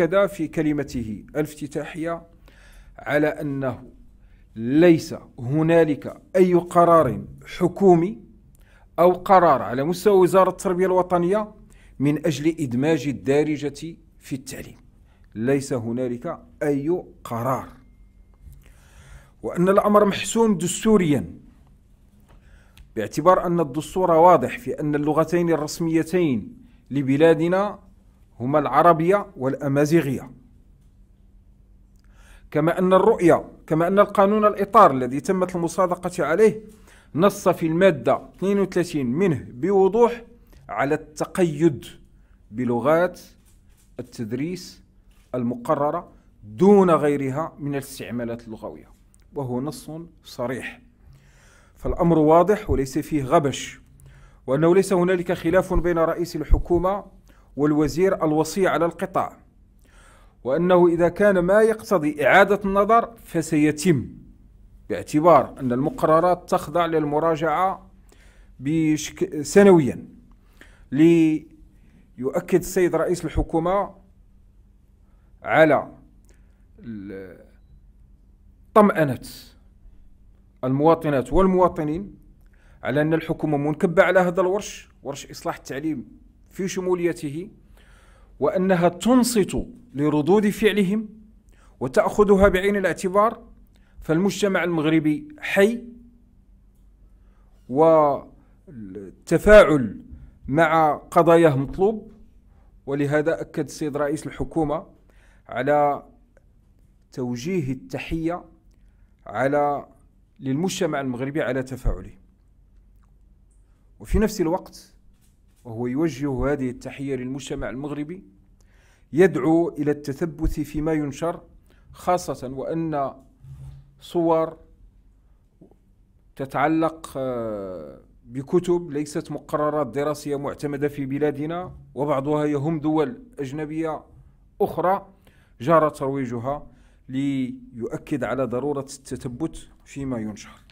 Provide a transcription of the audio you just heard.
كذا في كلمته الافتتاحية على أنه ليس هنالك أي قرار حكومي أو قرار على مستوى وزارة التربية الوطنية من أجل إدماج الدارجة في التعليم. ليس هنالك أي قرار. وأن الأمر محسوم دستوريا باعتبار أن الدستور واضح في أن اللغتين الرسميتين لبلادنا هما العربية والأمازيغية. كما أن الرؤية كما أن القانون الإطار الذي تمت المصادقة عليه نص في المادة 32 منه بوضوح على التقيد بلغات التدريس المقررة دون غيرها من الاستعمالات اللغوية وهو نص صريح. فالأمر واضح وليس فيه غبش وأنه ليس هنالك خلاف بين رئيس الحكومة والوزير الوصي على القطاع وأنه إذا كان ما يقتضي إعادة النظر فسيتم باعتبار أن المقررات تخضع للمراجعة سنويا ليؤكد السيد رئيس الحكومة على طمأنة المواطنات والمواطنين على أن الحكومة منكبة على هذا الورش ورش إصلاح التعليم في شموليته وأنها تنصت لردود فعلهم وتأخذها بعين الاعتبار فالمجتمع المغربي حي والتفاعل مع قضاياه مطلوب ولهذا أكد السيد رئيس الحكومة على توجيه التحية على للمجتمع المغربي على تفاعله. وفي نفس الوقت وهو يوجه هذه التحية للمجتمع المغربي يدعو إلى التثبت فيما ينشر خاصة وأن صور تتعلق آه، بكتب ليست مقررات دراسية معتمدة في بلادنا وبعضها يهم دول أجنبية أخرى جار ترويجها ليؤكد على ضرورة التثبت فيما ينشر.